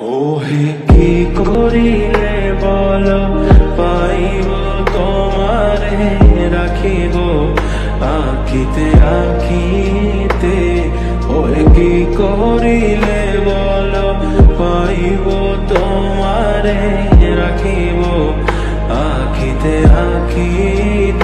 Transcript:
ওহে কি করিলে বল? পাইব তোমারে, রাখিব আঁকিতে আঁকিতে। ওহে কি করিলে বল? পাইব তোমারে, রাখিব আঁকিতে আঁকিতে।